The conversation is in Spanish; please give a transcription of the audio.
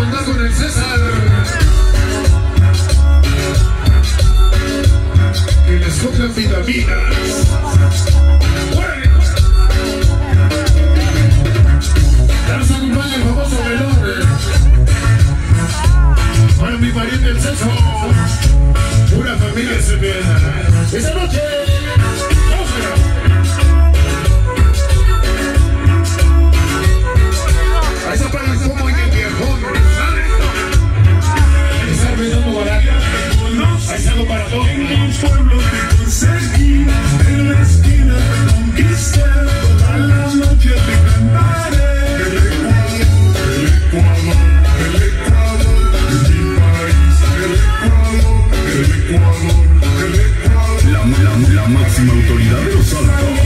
mandar con el César. Que les pongan vitaminas. Pues. Darse acompaña el famoso velón. Para mi pariente el César. Una familia se pierde. Esa noche. Ahí salgo para todos. En un pueblo te conseguí, en la esquina conquisté, toda la noche te cantaré. El Ecuador, el Ecuador, el Ecuador, es mi país. El Ecuador, el Ecuador, el Ecuador. La, la- máxima autoridad de los Alpes.